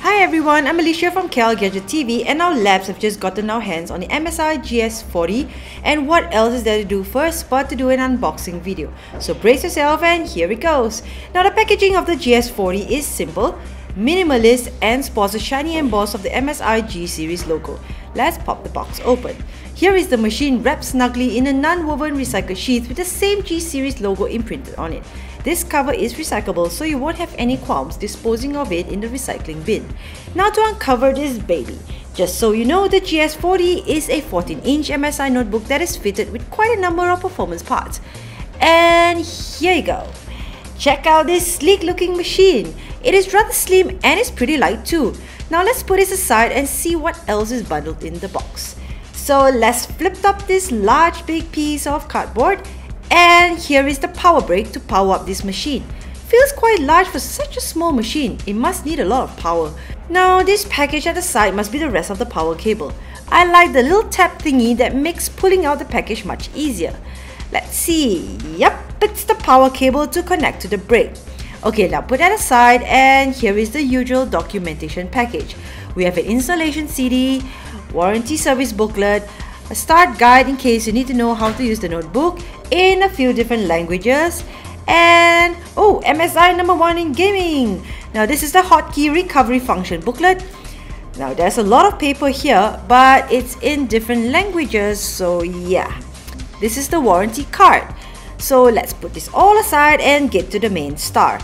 Hi everyone, I'm Alicia from KL Gadget TV and our labs have just gotten our hands on the MSI GS40 and what else is there to do first but to do an unboxing video. So brace yourself and here it goes. Now the packaging of the GS40 is simple, minimalist and sports a shiny emboss of the MSI G series logo. Let's pop the box open. Here is the machine wrapped snugly in a non-woven recycled sheath with the same G series logo imprinted on it. This cover is recyclable so you won't have any qualms disposing of it in the recycling bin. Now to uncover this baby. Just so you know, the GS40 is a 14-inch MSI notebook that is fitted with quite a number of performance parts. And here you go. Check out this sleek looking machine. It is rather slim and is pretty light too. Now let's put this aside and see what else is bundled in the box. So let's flip up this large big piece of cardboard and here is the power brick to power up this machine. Feels quite large for such a small machine, it must need a lot of power. Now this package at the side must be the rest of the power cable. I like the little tap thingy that makes pulling out the package much easier. Let's see, yep, it's the power cable to connect to the brick. Okay, now put that aside and here is the usual documentation package. We have an installation CD, warranty service booklet, a start guide in case you need to know how to use the notebook in a few different languages, and oh, MSI number one in gaming. Now this is the hotkey recovery function booklet. Now there's a lot of paper here, but it's in different languages, so yeah. This is the warranty card. So let's put this all aside and get to the main star.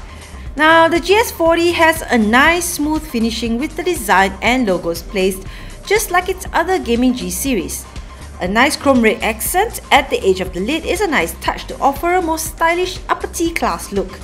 Now the GS40 has a nice smooth finishing with the design and logos placed just like its other gaming G series. A nice chrome red accent at the edge of the lid is a nice touch to offer a more stylish upper T class look.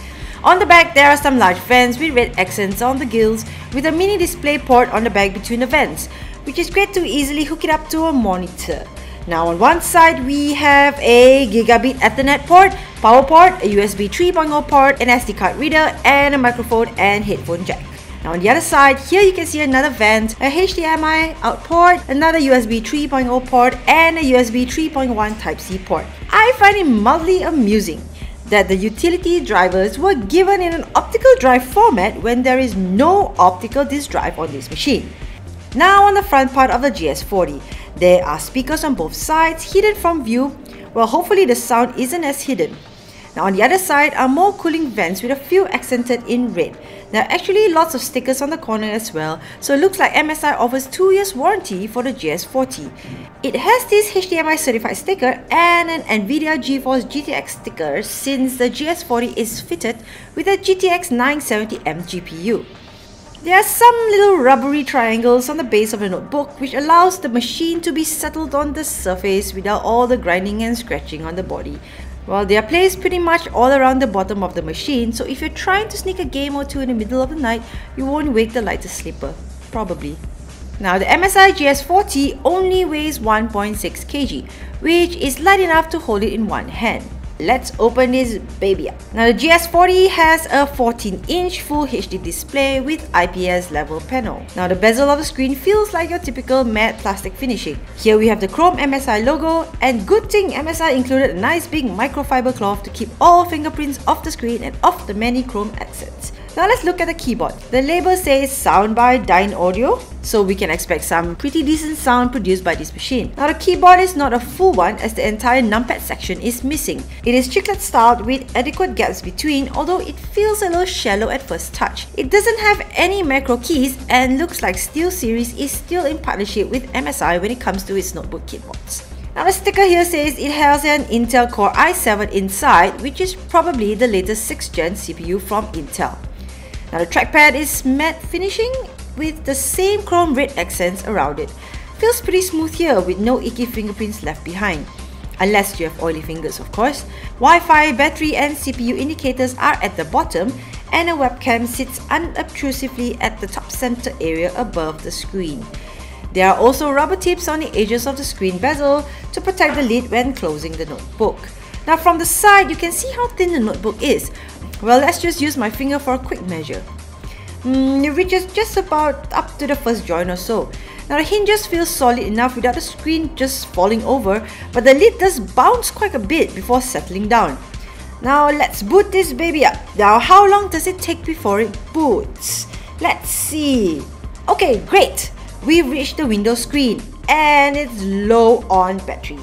On the back, there are some large vents with red accents on the gills with a mini display port on the back between the vents, which is great to easily hook it up to a monitor. Now on one side, we have a gigabit ethernet port, power port, a USB 3.0 port, an SD card reader, and a microphone and headphone jack. Now on the other side, here you can see another vent, a HDMI out port, another USB 3.0 port, and a USB 3.1 Type-C port. I find it mildly amusing that the utility drivers were given in an optical drive format when there is no optical disk drive on this machine. Now on the front part of the GS40, there are speakers on both sides hidden from view, well hopefully the sound isn't as hidden. Now on the other side are more cooling vents with a few accented in red. There are actually lots of stickers on the corner as well, so it looks like MSI offers 2 years warranty for the GS40. It has this HDMI certified sticker and an Nvidia GeForce GTX sticker since the GS40 is fitted with a GTX 970M GPU. There are some little rubbery triangles on the base of the notebook which allows the machine to be settled on the surface without all the grinding and scratching on the body. Well, they are placed pretty much all around the bottom of the machine, so if you're trying to sneak a game or two in the middle of the night, you won't wake the lighter sleeper. Probably. Now, the MSI GS40 only weighs 1.6 kg, which is light enough to hold it in one hand. Let's open this baby up. Now the GS40 has a 14-inch Full HD display with IPS level panel. Now the bezel of the screen feels like your typical matte plastic finishing. Here we have the chrome MSI logo and good thing MSI included a nice big microfiber cloth to keep all fingerprints off the screen and off the many chrome accents. Now let's look at the keyboard. The label says sound by Dynaudio, so we can expect some pretty decent sound produced by this machine. Now the keyboard is not a full one as the entire numpad section is missing. It is chiclet styled with adequate gaps between although it feels a little shallow at first touch. It doesn't have any macro keys and looks like SteelSeries is still in partnership with MSI when it comes to its notebook keyboards. Now the sticker here says it has an Intel Core i7 inside which is probably the latest 6th gen CPU from Intel. Now the trackpad is matte finishing with the same chrome red accents around it. Feels pretty smooth here with no icky fingerprints left behind. Unless you have oily fingers of course. Wi-Fi, battery and CPU indicators are at the bottom and a webcam sits unobtrusively at the top center area above the screen. There are also rubber tips on the edges of the screen bezel to protect the lid when closing the notebook. Now from the side, you can see how thin the notebook is, well, let's just use my finger for a quick measure. Mm, it reaches just about up to the first joint or so. Now the hinges feel solid enough without the screen just falling over, but the lid does bounce quite a bit before settling down. Now let's boot this baby up. Now how long does it take before it boots? Let's see. Okay, great. We've reached the Windows screen and it's low on battery.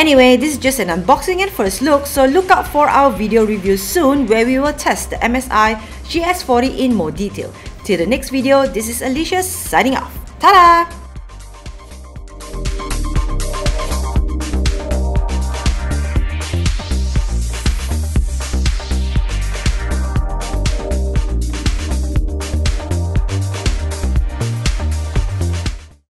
Anyway, this is just an unboxing and first look, so look out for our video review soon where we will test the MSI GS40 in more detail. Till the next video, this is Alicia signing off. Ta-da!